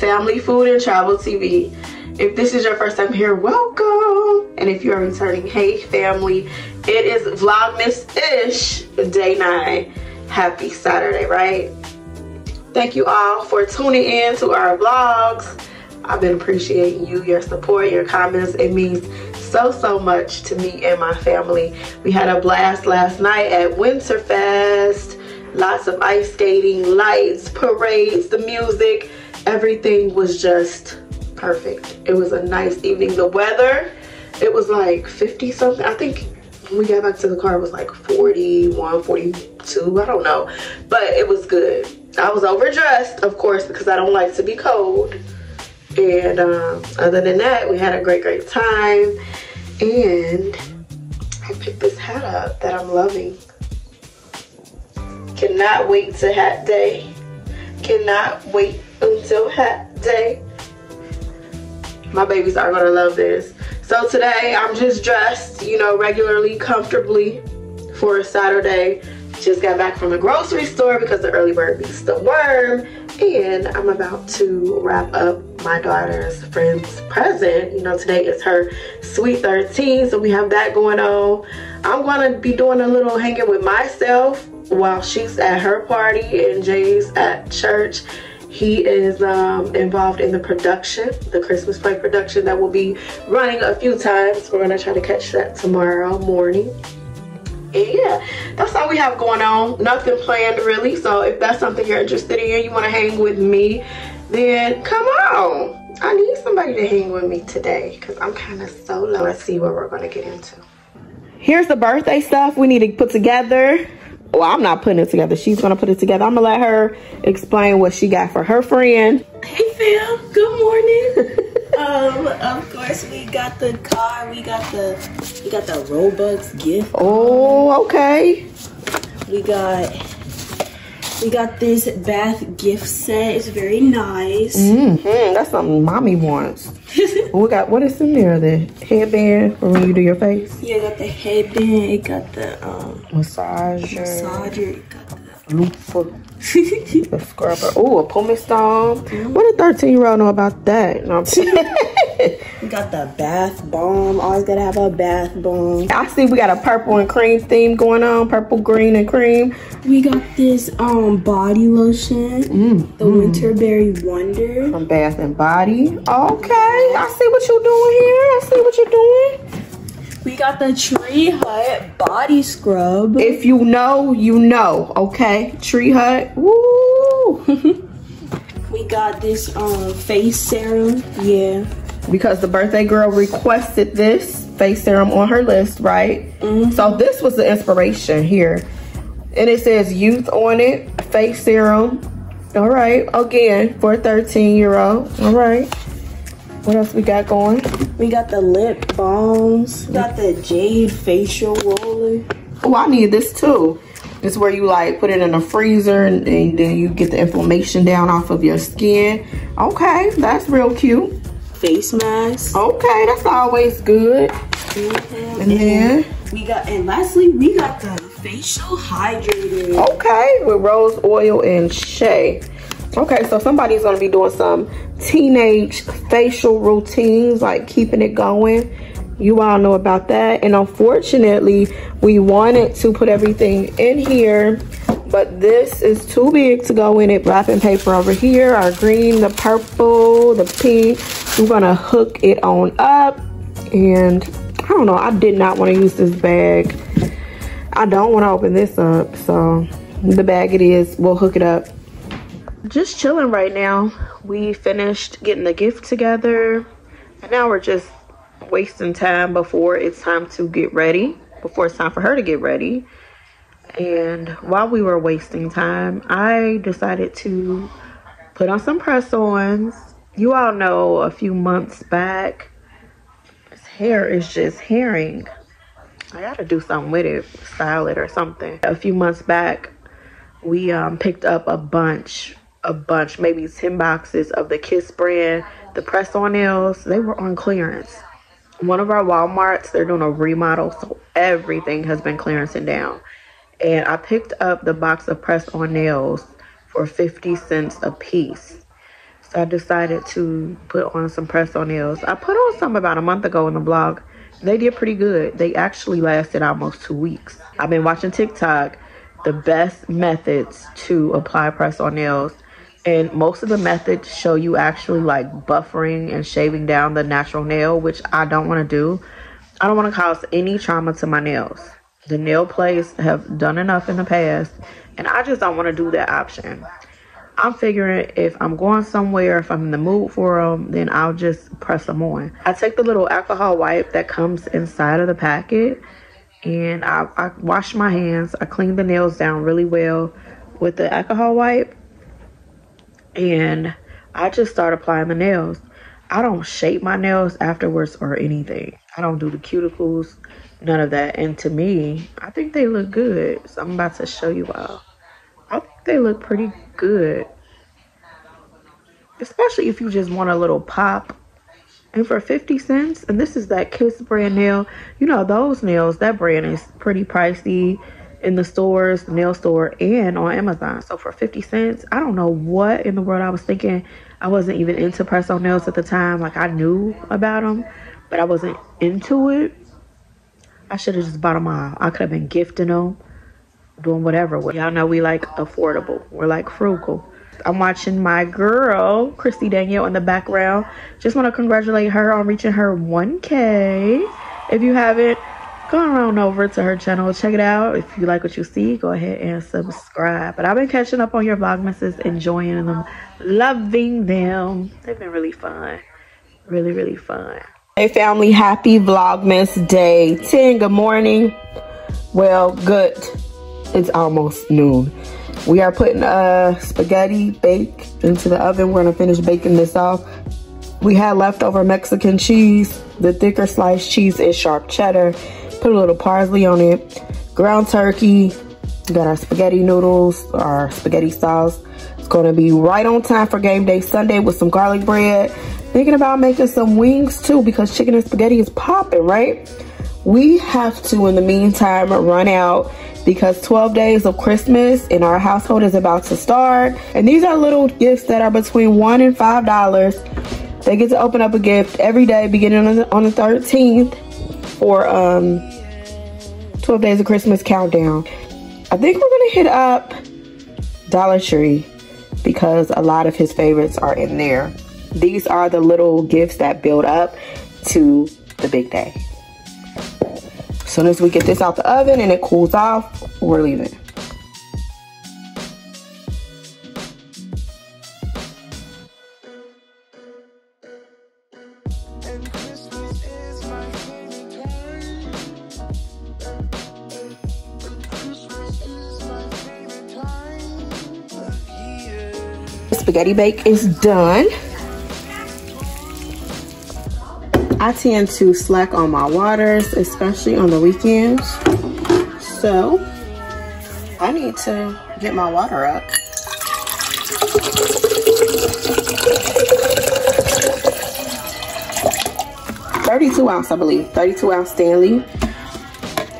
family, food, and travel TV. If this is your first time here, welcome. And if you're returning, hey family, it is Vlogmas-ish day nine. Happy Saturday, right? Thank you all for tuning in to our vlogs. I've been appreciating you, your support, your comments. It means so, so much to me and my family. We had a blast last night at Winterfest. Lots of ice skating, lights, parades, the music. Everything was just perfect. It was a nice evening. The weather, it was like 50 something. I think when we got back to the car, it was like 41, 42. I don't know. But it was good. I was overdressed, of course, because I don't like to be cold. And um, other than that, we had a great, great time. And I picked this hat up that I'm loving. Cannot wait to hat day. Cannot wait until hat day. My babies are gonna love this. So today I'm just dressed, you know, regularly, comfortably for a Saturday. Just got back from the grocery store because the early bird beats the worm. And I'm about to wrap up my daughter's friend's present. You know, today is her sweet 13, so we have that going on. I'm gonna be doing a little hanging with myself while she's at her party and Jay's at church. He is um, involved in the production, the Christmas play production that will be running a few times. We're gonna try to catch that tomorrow morning. And yeah, that's all we have going on. Nothing planned really. So if that's something you're interested in, you want to hang with me, then come on. I need somebody to hang with me today because I'm kind of solo. Let's see what we're going to get into. Here's the birthday stuff we need to put together. Well, I'm not putting it together. She's going to put it together. I'm going to let her explain what she got for her friend. Hey, fam. Good morning. um, of course, we got the car. We got the we got the Robux gift. Oh, okay. We got we got this bath gift set. It's very nice. Mm-hmm. That's something mommy wants. We got what is in there? The headband for when you do your face. Yeah, got the headband. It got the um massager. Massager. It got the loofah. a scrubber. Oh, a pumice stone. Mm-hmm. What a 13 year old know about that? No, got the bath bomb. Always gotta have a bath bomb. I see we got a purple and cream theme going on. Purple, green, and cream. We got this um body lotion. Mm, the mm. Winterberry Wonder. From Bath and Body. Okay, I see what you're doing here. I see what you're doing. We got the Tree Hut body scrub. If you know, you know, okay? Tree Hut, woo! we got this um face serum, yeah. Because the birthday girl requested this face serum on her list, right? Mm -hmm. So this was the inspiration here. And it says youth on it, face serum. All right, again, for a 13 year old, all right. What else we got going? We got the lip balms. We got the Jade facial roller. Oh, I need this too. It's where you like put it in a freezer and, and, then you get the inflammation down off of your skin. Okay, that's real cute. Face mask. Okay, that's always good. Mm -hmm. And, and then we got, and lastly, we got the facial hydrator. Okay, with rose oil and shea. Okay, so somebody's gonna be doing some teenage facial routines, like keeping it going. You all know about that. And unfortunately, we wanted to put everything in here, but this is too big to go in it. Wrapping paper over here, our green, the purple, the pink. We're gonna hook it on up. And I don't know, I did not wanna use this bag. I don't wanna open this up, so the bag it is, we'll hook it up just chilling right now. We finished getting the gift together. And now we're just wasting time before it's time to get ready. Before it's time for her to get ready. And while we were wasting time, I decided to put on some press-ons. You all know a few months back, his hair is just herring. I gotta do something with it, style it or something. A few months back, we um, picked up a bunch a bunch, maybe 10 boxes of the Kiss brand, the press on nails. They were on clearance. One of our Walmarts, they're doing a remodel, so everything has been clearancing down. And I picked up the box of press on nails for 50 cents a piece. So I decided to put on some press-on nails. I put on some about a month ago in the blog. They did pretty good. They actually lasted almost two weeks. I've been watching TikTok, the best methods to apply press-on nails. And most of the methods show you actually like buffering and shaving down the natural nail, which I don't want to do. I don't want to cause any trauma to my nails. The nail place have done enough in the past, and I just don't want to do that option. I'm figuring if I'm going somewhere, if I'm in the mood for them, then I'll just press them on. I take the little alcohol wipe that comes inside of the packet and I, I wash my hands. I clean the nails down really well with the alcohol wipe and I just start applying the nails. I don't shape my nails afterwards or anything. I don't do the cuticles, none of that. And to me, I think they look good. So I'm about to show you all. I think they look pretty good. Especially if you just want a little pop. And for 50 cents, and this is that Kiss brand nail. You know, those nails, that brand is pretty pricey in the stores, the nail store, and on Amazon. So for 50 cents, I don't know what in the world I was thinking. I wasn't even into press-on nails at the time. Like I knew about them, but I wasn't into it. I should have just bought them all. I could have been gifting them doing whatever. Y'all know we like affordable. We're like frugal. I'm watching my girl, Kristy Danielle, in the background. Just want to congratulate her on reaching her 1K. If you haven't, go on over to her channel. Check it out. If you like what you see, go ahead and subscribe. But I've been catching up on your Vlogmases, enjoying them, loving them. They've been really fun. Really, really fun. Hey family, happy Vlogmas day 10. Good morning. Well, good it's almost noon. We are putting uh, spaghetti bake into the oven. We're gonna finish baking this off. We had leftover Mexican cheese, the thicker sliced cheese is sharp cheddar. Put a little parsley on it. Ground turkey. Got our spaghetti noodles, our spaghetti sauce. It's gonna be right on time for game day Sunday with some garlic bread. Thinking about making some wings too because chicken and spaghetti is popping, right? We have to, in the meantime, run out because 12 days of Christmas in our household is about to start. And these are little gifts that are between one and five dollars. They get to open up a gift every day beginning on the, on the 13th for um, 12 days of Christmas countdown. I think we're gonna hit up Dollar Tree because a lot of his favorites are in there. These are the little gifts that build up to the big day. As soon as we get this out the oven and it cools off, we're leaving. spaghetti bake is done. I tend to slack on my waters, especially on the weekends. So I need to get my water up. Thirty-two ounce, I believe. Thirty-two ounce Stanley.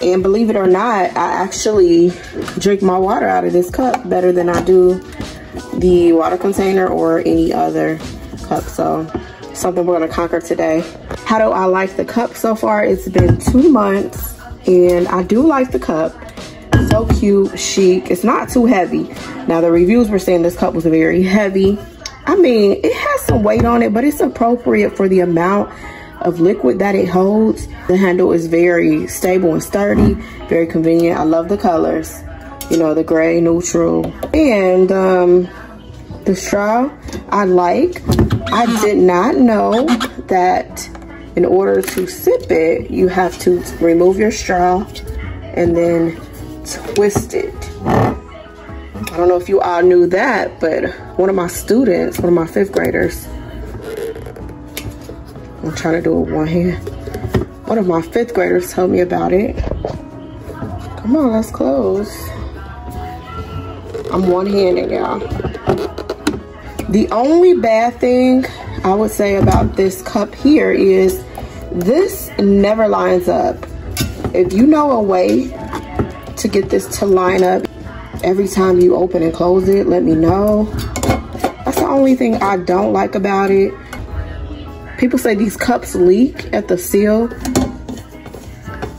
And believe it or not, I actually drink my water out of this cup better than I do the water container or any other cup. So something we're gonna conquer today. How do I like the cup so far? It's been two months and I do like the cup. So cute, chic. It's not too heavy. Now the reviews were saying this cup was very heavy. I mean, it has some weight on it, but it's appropriate for the amount of liquid that it holds. The handle is very stable and sturdy, very convenient. I love the colors, you know, the gray, neutral. And um, the straw I like. I uh-huh. did not know that in order to sip it, you have to remove your straw and then twist it. I don't know if you all knew that, but one of my students, one of my fifth graders, I'm trying to do it one hand. One of my fifth graders told me about it. Come on, let's close. I'm one-handed, y'all. The only bad thing I would say about this cup here is this never lines up. If you know a way to get this to line up, every time you open and close it, let me know. That's the only thing I don't like about it. People say these cups leak at the seal.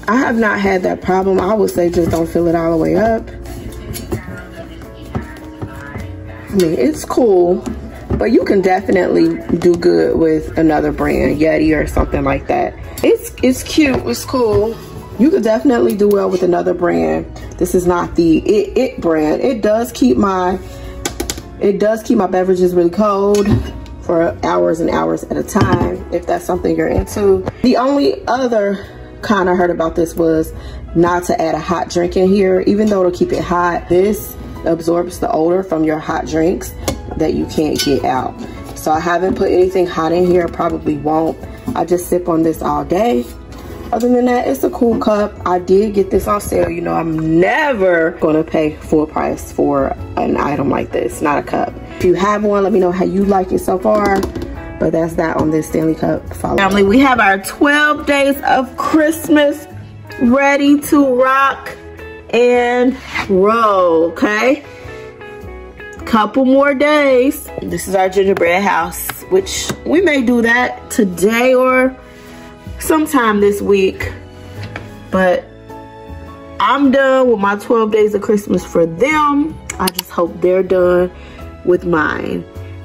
I have not had that problem. I would say just don't fill it all the way up. I mean, it's cool, but you can definitely do good with another brand, Yeti or something like that. It's it's cute, it's cool. You could definitely do well with another brand. This is not the It, it brand. It does keep my it does keep my beverages really cold for hours and hours at a time if that's something you're into. The only other kind I heard about this was not to add a hot drink in here. Even though it'll keep it hot, this absorbs the odor from your hot drinks that you can't get out. So I haven't put anything hot in here, probably won't. I just sip on this all day. Other than that, it's a cool cup. I did get this on sale. You know, I'm never gonna pay full price for an item like this, not a cup. If you have one, let me know how you like it so far. But that's that on this Stanley Cup follow. Family, we have our 12 days of Christmas ready to rock and roll, okay? Couple more days. This is our gingerbread house, which we may do that today or sometime this week. But I'm done with my 12 days of Christmas for them. I just hope they're done with mine.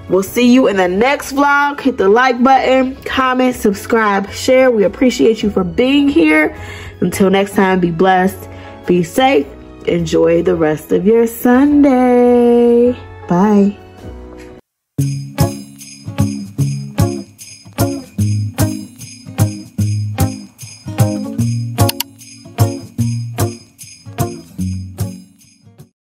We'll see you in the next vlog. Hit the like button, comment, subscribe, share. We appreciate you for being here. Until next time, be blessed, be safe, enjoy the rest of your Sunday. Bye.